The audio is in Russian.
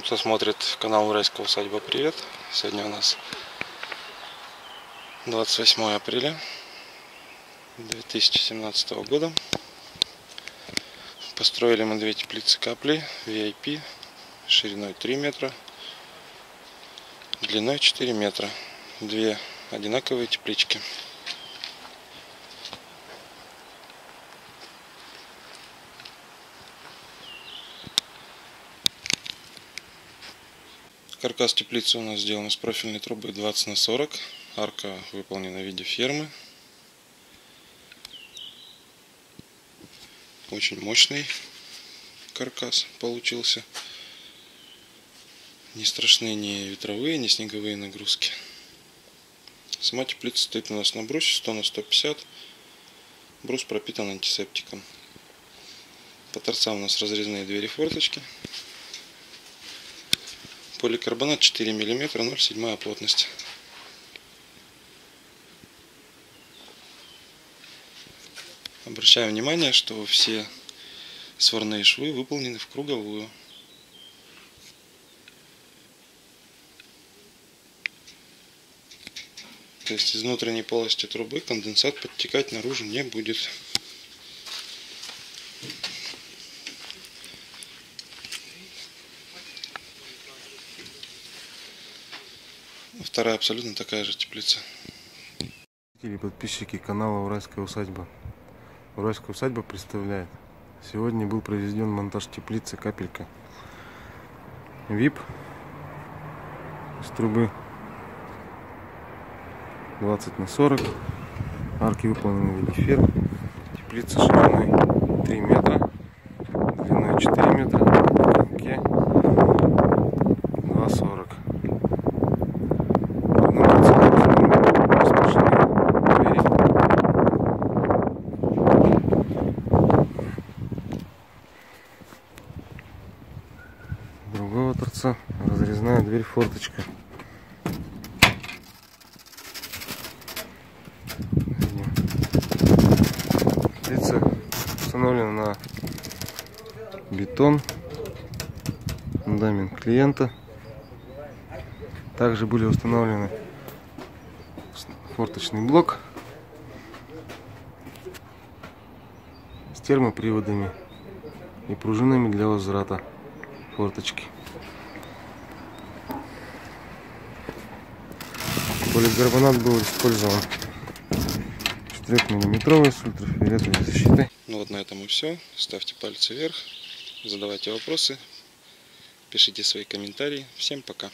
кто смотрит канал Уральская усадьба, привет. Сегодня у нас 28 апреля 2017 года. Построили мы две теплицы капли VIP шириной 3 метра, длиной 4 метра. Две одинаковые теплички. Каркас теплицы у нас сделан из профильной трубы 20 на 40. Арка выполнена в виде фермы. Очень мощный каркас получился. Не страшны ни ветровые, ни снеговые нагрузки. Сама теплица стоит у нас на брусе 100 на 150. Брус пропитан антисептиком. По торцам у нас разрезные двери форточки. Поликарбонат 4 мм, 0,7 плотность. Обращаю внимание, что все сварные швы выполнены в круговую. То есть из внутренней полости трубы конденсат подтекать наружу не будет. Вторая абсолютно такая же теплица. Подписчики канала Уральская усадьба. Уральская усадьба представляет. Сегодня был проведен монтаж теплицы капелька. ВИП из трубы 20 на 40. Арки выполнены в виде ферм. Теплица шириной 3 метра, длиной 4 метра, Другого торца разрезная дверь форточка. Теплица установлена на бетон, фундамент клиента. Также были установлены форточный блок с термоприводами и пружинами для возврата форточки. Поликарбонат был использован 4-миллиметровый с ультрафиолетовой защитой. Ну вот на этом и все. Ставьте пальцы вверх, задавайте вопросы, пишите свои комментарии. Всем пока.